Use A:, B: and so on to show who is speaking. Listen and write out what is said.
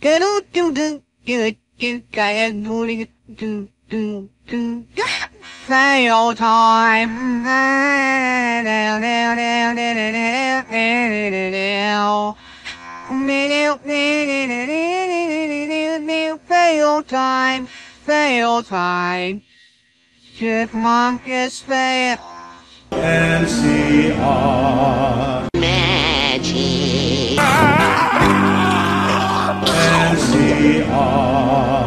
A: Cuddle do do do do guys booty do do do say all time fail time. Fail time. Chipmunk is fail.
B: And see all we are.